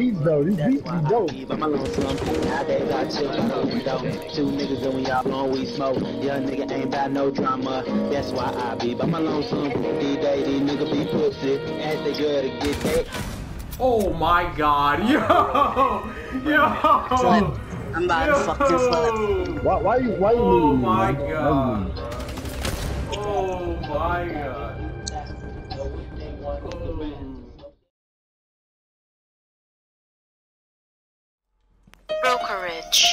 beats though. These beats be dope. But my little slum, nowadays I chill by the window. Two niggas and we all blown, we smoke. Young nigga ain't got no drama. That's why I be by my lonesome. These days these niggas be pussy. Ask they girl to get that. Oh my god, yo! Yo! I'm about to fucking flip. Why, why you, why you Oh my man? Why you god. Oh my god. Brokerage.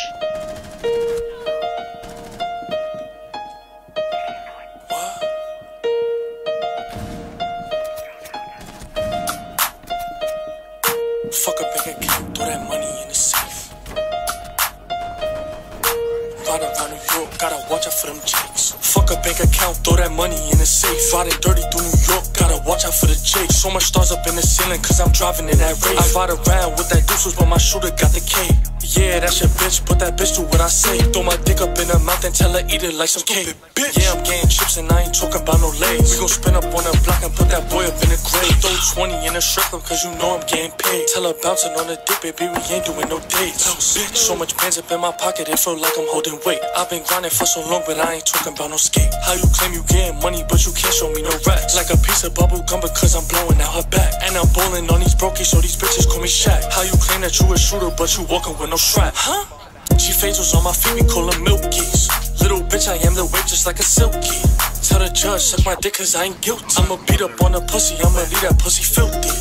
Fuck a bank account, throw that money in the safe. Ride around New York, gotta watch out for them jakes. Fuck a bank account, throw that money in the safe. Riding dirty through New York, gotta watch out for the jakes. So much stars up in the ceiling, cause I'm driving in that Wraith. I ride around with that deuces, but my shooter got the K. Yeah, that's your bitch, but that bitch do what I say. Throw my dick up in her mouth and tell her eat it like some cake. Bitch. Yeah, I'm getting chips and I ain't talking about no legs. We gon' spin up on the block and put that boy up in the grave. Throw 20 in a strip club cause you know I'm getting paid. Tell her bouncing on the dick, baby, we ain't doing no dates. Bitch, so much bands up in my pocket, it feel like I'm holding weight. I've been grinding for so long, but I ain't talking about no skate. How you claim you getting money, but you can't show me no racks? Like a piece of bubble gum because I'm blowing out her back. And I'm bowling on these brokies, so these bitches call me Shaq. How you claim that you a shooter, but you walking with no strap? Huh? She facials on my feet, we call her milkies. Bitch, I am the just like a silky. Tell the judge, suck my dick cause I ain't guilty. I'ma beat up on the pussy, I'ma leave that pussy filthy.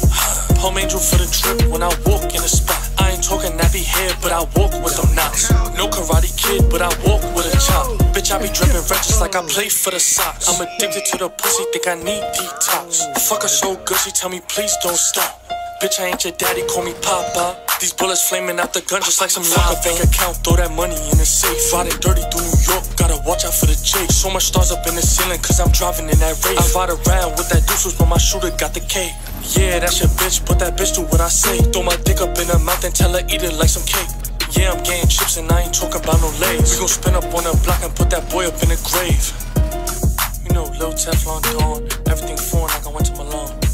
Palm angel for the trip when I walk in the spot. I ain't talking nappy hair, but I walk with them knots. No karate kid, but I walk with a chop. Bitch, I be dripping red just like I play for the Sox. I'm addicted to the pussy, think I need detox. Fuck her so good, she tell me please don't stop. Bitch, I ain't your daddy, call me Papa. These bullets flaming out the gun just like some lava. bank account, throw that money in the safe. Riding dirty through New York, out for the J. So much stars up in the ceiling, cause I'm driving in that Wraith. I ride around with that deuces, but my shooter got the K. Yeah, that's your bitch, but that bitch do what I say. Throw my dick up in her mouth and tell her eat it like some cake. Yeah, I'm getting chips and I ain't talking about no legs. We gon' spin up on the block and put that boy up in the grave. You know, Lil Teflon Don, everything foreign like I went to Milan.